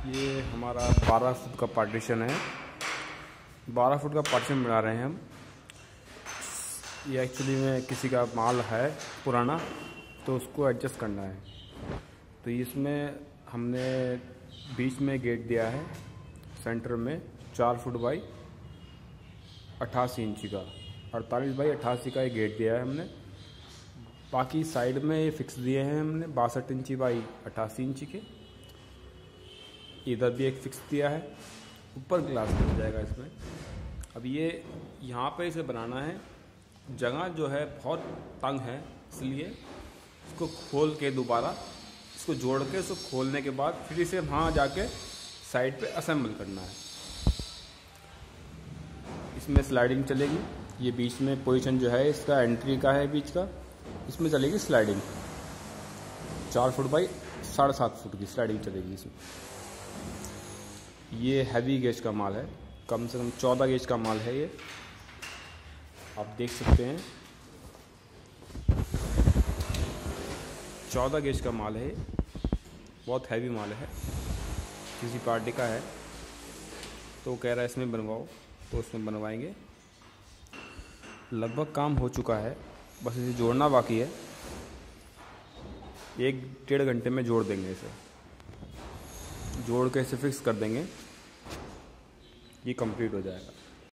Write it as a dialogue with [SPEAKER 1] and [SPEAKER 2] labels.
[SPEAKER 1] ये हमारा 12 फुट का पार्टीशन है। 12 फुट का पार्टीशन बना रहे हैं हम। ये एक्चुअली में किसी का माल है पुराना तो उसको एडजस्ट करना है। तो इसमें हमने बीच में गेट दिया है सेंटर में चार फुट बाई अट्ठासी इंची का। अड़तालीस बाई अट्ठासी का ये गेट दिया है हमने। बाकी साइड में ये फिक्स दिए हैं हमने बासठ इंची बाई अट्ठासी इंची के। इधर भी एक फिक्स दिया है। ऊपर ग्लास लग जाएगा इसमें। अब ये यहाँ पे इसे बनाना है। जगह जो है बहुत तंग है, इसलिए इसको खोल के दोबारा, इसको जोड़ के, इसको खोलने के बाद फिर इसे वहाँ जाके साइड पे असेंबल करना है। इसमें स्लाइडिंग चलेगी। ये बीच में पोजीशन जो है, इसका एंट्री का है बीच का। इसमें चलेगी स्लाइडिंग चार फुट बाई साढ़े सात फुट की स्लाइडिंग चलेगी इसमें। ये हैवी गेज का माल है। कम से कम चौदह गेज का माल है ये। आप देख सकते हैं। चौदह गेज का माल है बहुत हैवी माल है। किसी पार्टी का है। तो कह रहा है, इसमें बनवाओ। तो उसमें बनवाएँगे। लगभग काम हो चुका है। बस इसे जोड़ना बाकी है। एक डेढ़ घंटे में जोड़ देंगे इसे। जोड़ के इसे फिक्स कर देंगे। ये कंप्लीट हो जाएगा।